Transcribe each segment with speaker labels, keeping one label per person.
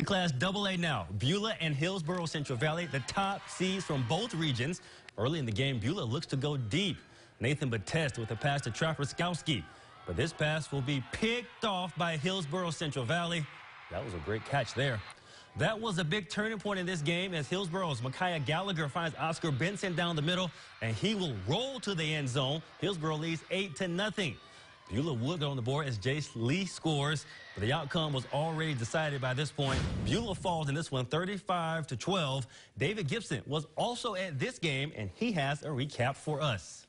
Speaker 1: To Class AA now. Beulah and Hillsboro Central Valley, the top seeds from both regions. Early in the game, Beulah looks to go deep. Nathan Batest with a pass to Traferskowski. But this pass will be picked off by Hillsboro Central Valley. That was a great catch there. That was a big turning point in this game as Hillsboro's Micaiah Gallagher finds Oscar Benson down the middle, and he will roll to the end zone. Hillsboro leads 8 to nothing. Beulah would go on the board as Jace Lee scores, but the outcome was already decided by this point. Beulah falls in this one 35 to 12. David Gibson was also at this game, and he has a recap for us.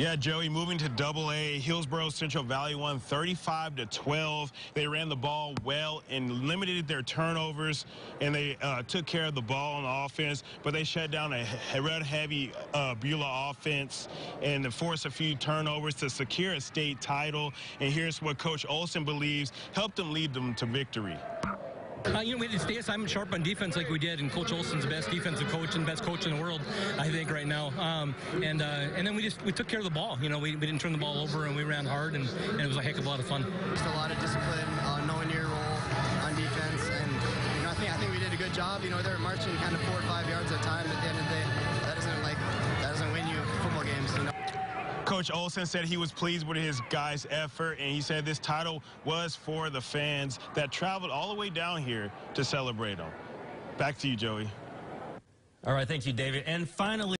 Speaker 2: Yeah, Joey, moving to double A, Hillsboro Central Valley won 35 to 12. They ran the ball well and limited their turnovers, and they uh, took care of the ball on the offense, but they shut down a red heavy uh, Beulah offense and forced a few turnovers to secure a state title. And here's what Coach Olson believes helped them lead them to victory.
Speaker 3: Uh, you know, we didn't stay assignment sharp on defense like we did, and Coach Olson's the best defensive coach and best coach in the world, I think, right now. Um, and uh, and then we just we took care of the ball. You know, we, we didn't turn the ball over, and we ran hard, and, and it was a heck of a lot of fun.
Speaker 4: Just a lot of discipline, uh, knowing your role on defense, and you know, I think I think we did a good job. You know, they were marching kind of four or five yards at a time.
Speaker 2: Coach Olson said he was pleased with his guys' effort, and he said this title was for the fans that traveled all the way down here to celebrate them. Back to you, Joey.
Speaker 1: All right, thank you, David. And finally,